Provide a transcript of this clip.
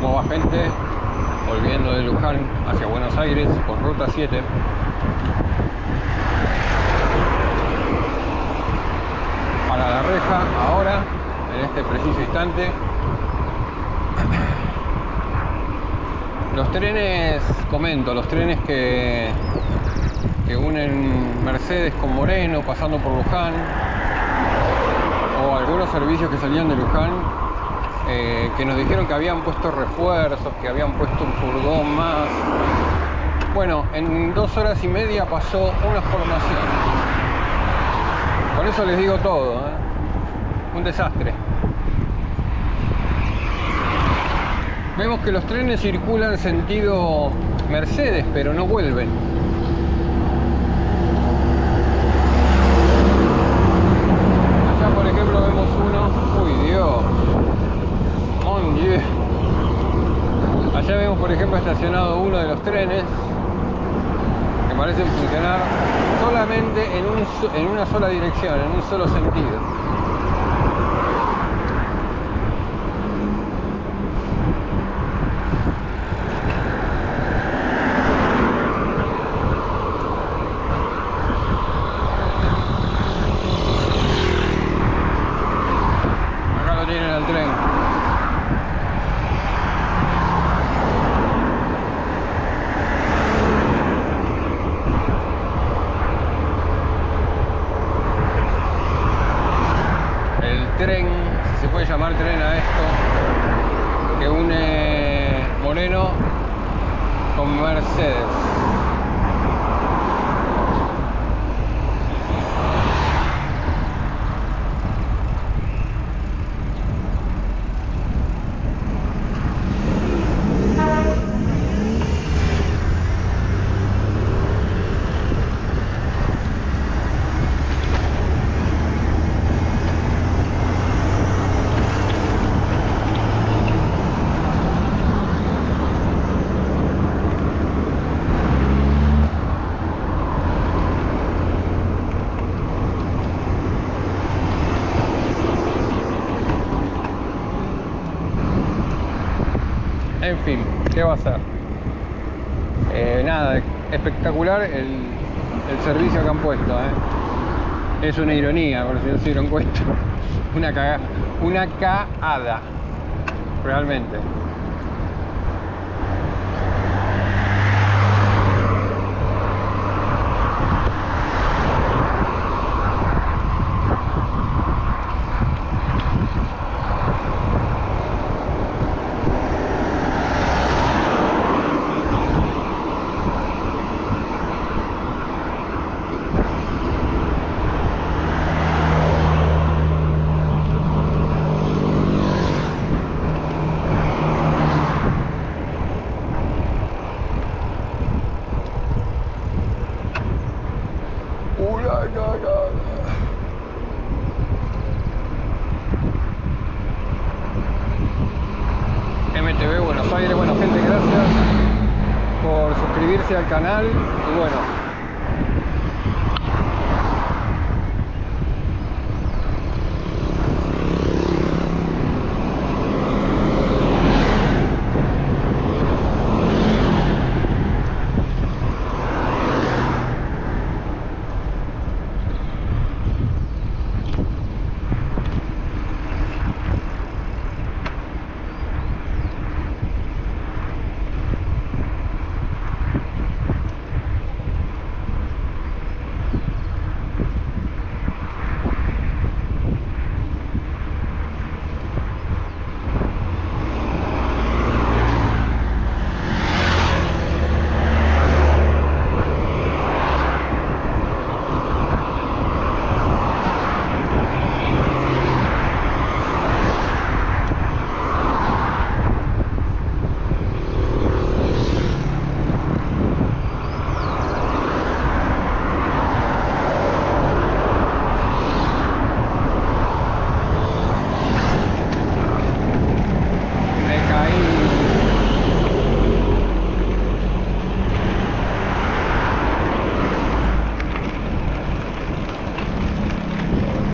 cómo va gente volviendo de Luján hacia Buenos Aires por ruta 7. Para la reja ahora, en este preciso instante. Los trenes, comento, los trenes que, que unen Mercedes con Moreno, pasando por Luján, o algunos servicios que salían de Luján, eh, que nos dijeron que habían puesto refuerzos, que habían puesto un furgón más. Bueno, en dos horas y media pasó una formación. Con eso les digo todo, ¿eh? un desastre. Vemos que los trenes circulan sentido Mercedes, pero no vuelven. Allá, por ejemplo, vemos uno. Uy, Dios. Mon Dieu. Allá vemos, por ejemplo, estacionado uno de los trenes que parecen funcionar solamente en, un, en una sola dirección, en un solo sentido. Si se puede llamar tren a esto, que une Moreno con Mercedes. En fin, ¿qué va a ser? Eh, nada, espectacular el, el, servicio que han puesto. ¿eh? Es una ironía, por si no se dieron cuenta. Una cagada, una cagada, realmente. MTV Buenos Aires, bueno gente, gracias por suscribirse al canal. Y bueno,